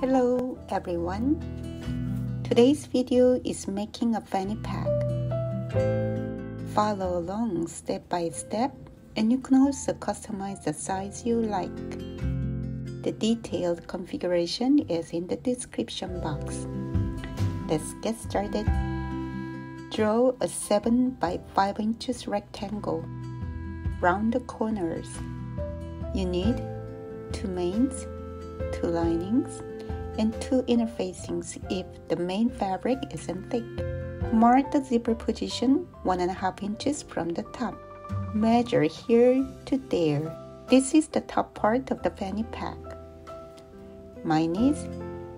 Hello everyone. Today's video is making a fanny pack. Follow along step by step and you can also customize the size you like. The detailed configuration is in the description box. Let's get started. Draw a 7 by 5 inches rectangle. Round the corners. You need two mains, two linings, and two interfacings if the main fabric isn't thick. Mark the zipper position 1.5 inches from the top. Measure here to there. This is the top part of the fanny pack. Mine is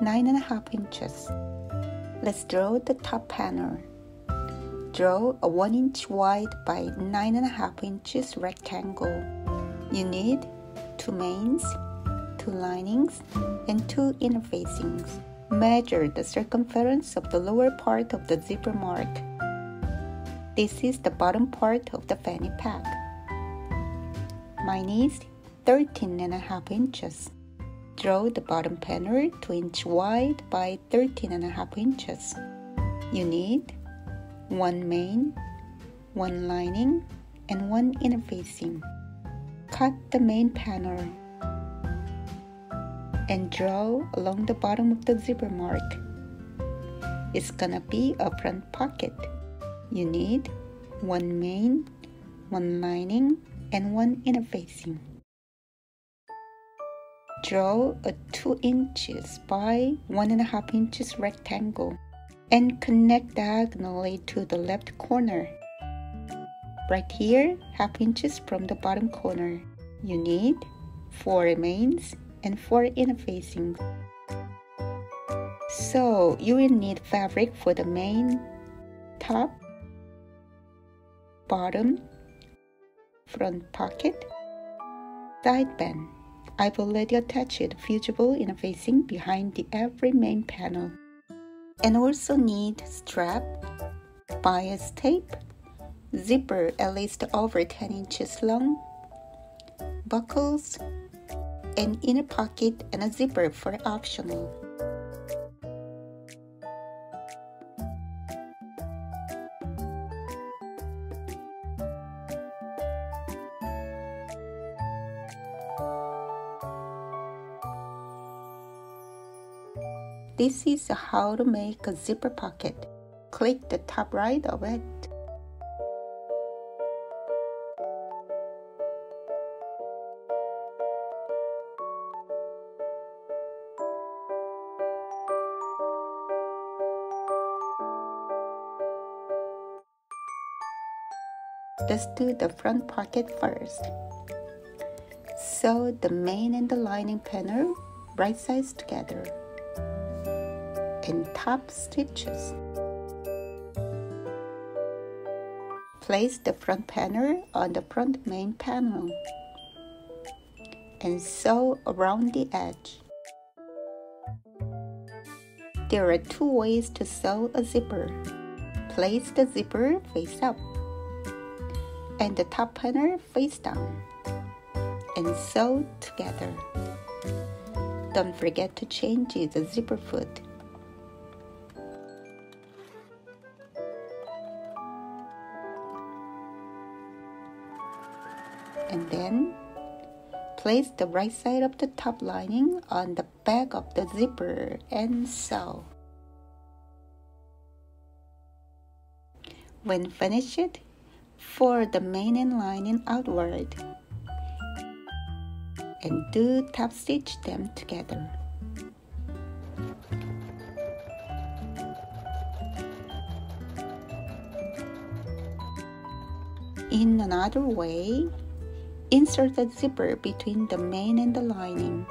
9.5 inches. Let's draw the top panel. Draw a 1 inch wide by 9.5 inches rectangle. You need two mains, two linings, and two interfacings. Measure the circumference of the lower part of the zipper mark. This is the bottom part of the fanny pack. Mine is 13 and a half inches. Draw the bottom panel 2 inch wide by 13 and a half inches. You need one main, one lining, and one interfacing. Cut the main panel and draw along the bottom of the zipper mark. It's gonna be a front pocket. You need one main, one lining, and one interfacing. Draw a 2 inches by 1.5 inches rectangle and connect diagonally to the left corner. Right here, half inches from the bottom corner. You need 4 mains and 4 interfacings. So you will need fabric for the main, top, bottom, front pocket, side band. I've already attached fusible interfacing behind the every main panel. And also need strap, bias tape, zipper at least over 10 inches long, buckles, an inner pocket and a zipper for optional. This is how to make a zipper pocket. Click the top right of it. Let's do the front pocket first. Sew the main and the lining panel right sides together and top stitches. Place the front panel on the front main panel and sew around the edge. There are two ways to sew a zipper. Place the zipper face up and the top panel face down and sew together. Don't forget to change the zipper foot. And then place the right side of the top lining on the back of the zipper and sew. When finished, for the main and lining outward and do top stitch them together. In another way, insert the zipper between the main and the lining.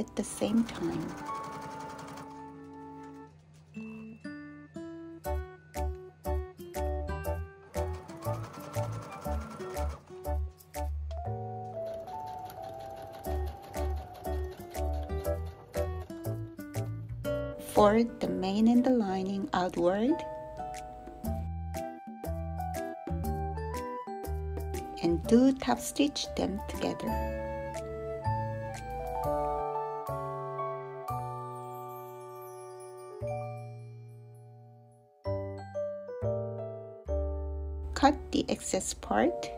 at the same time. Fold the main and the lining outward and do top stitch them together. Cut the excess part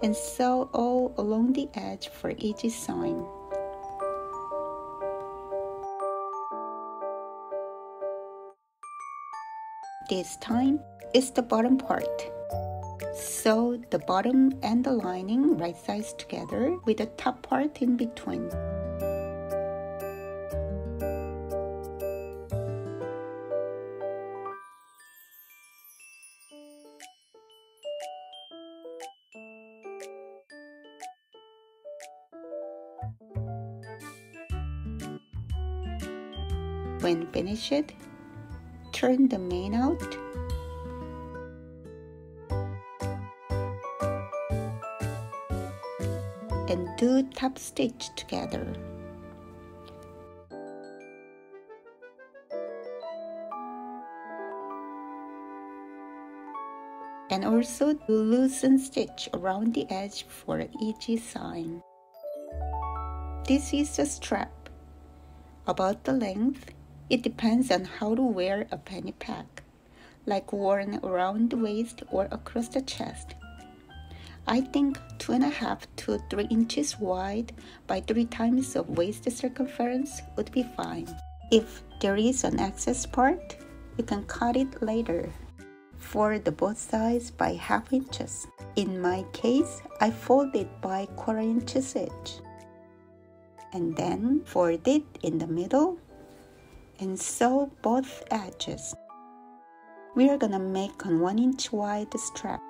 and sew all along the edge for each sewing. This time is the bottom part. Sew the bottom and the lining right sides together with the top part in between. Turn the main out. And do top stitch together. And also do loosen stitch around the edge for each sign. This is the strap. About the length, it depends on how to wear a fanny pack, like worn around the waist or across the chest. I think two and a half to three inches wide by three times of waist circumference would be fine. If there is an excess part, you can cut it later. For the both sides by half inches. In my case, I fold it by quarter inches each. And then fold it in the middle and sew both edges. We are gonna make a 1 inch wide strap.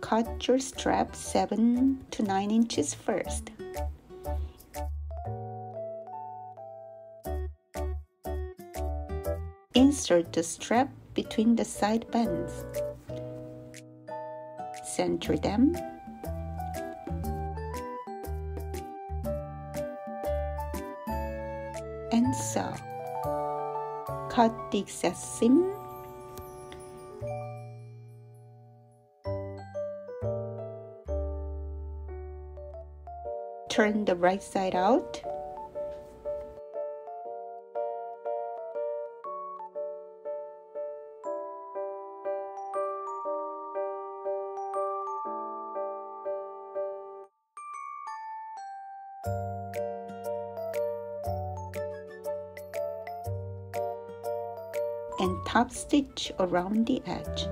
Cut your strap 7 to 9 inches first. Insert the strap between the side bands. Center them sew. Cut the excess. Turn the right side out. And top stitch around the edge.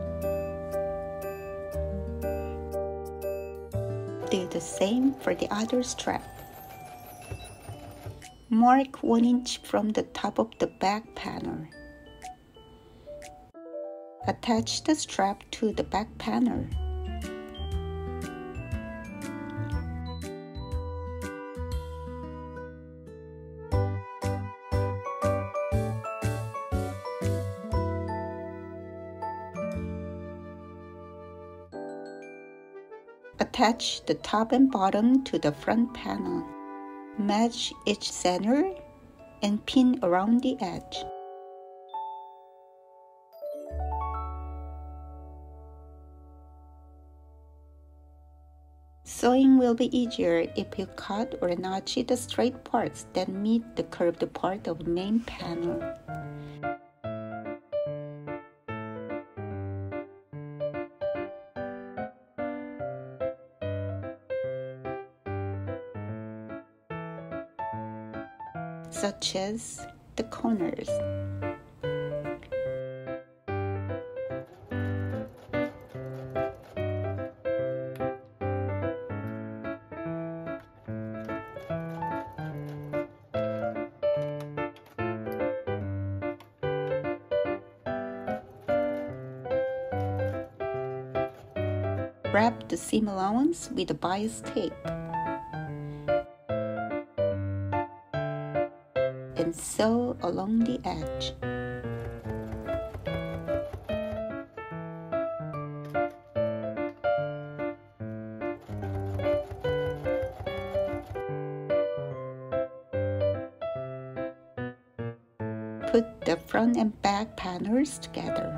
Do the same for the other strap. Mark 1 inch from the top of the back panel. Attach the strap to the back panel. Attach the top and bottom to the front panel. Match each center and pin around the edge. Sewing will be easier if you cut or notch the straight parts that meet the curved part of the main panel. Such as the corners. Wrap the seam allowance with a bias tape. And sew along the edge. Put the front and back panels together.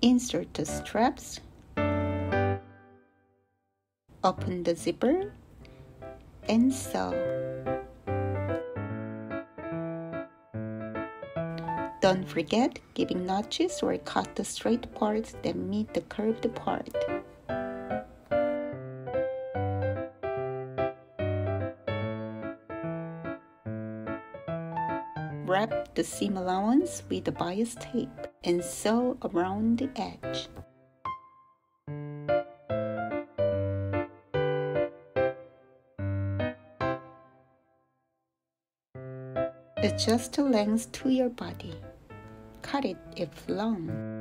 Insert the straps. Open the zipper and sew. Don't forget giving notches or cut the straight parts that meet the curved part. Wrap the seam allowance with the bias tape and sew around the edge. Adjust the length to your body. Cut it if long.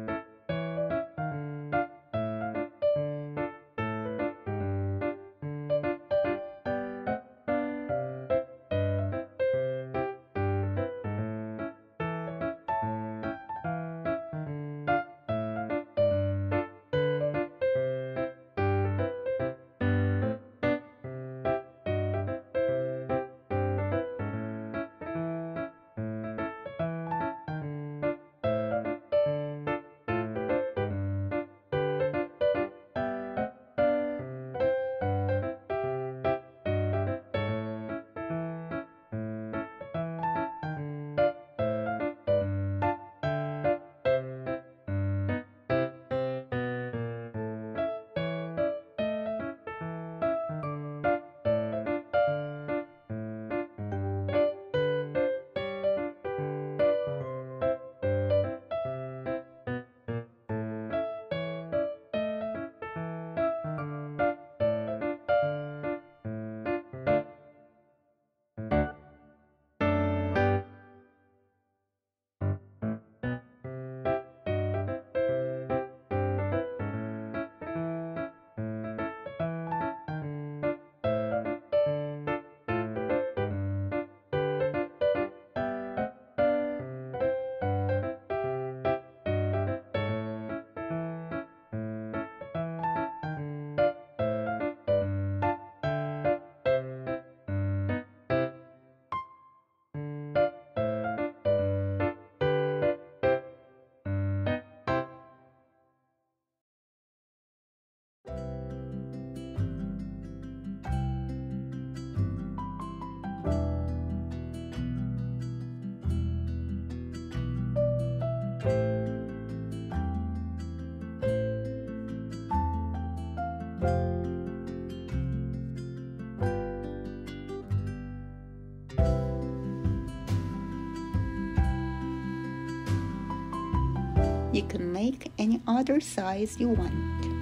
You can make any other size you want.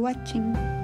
Watching.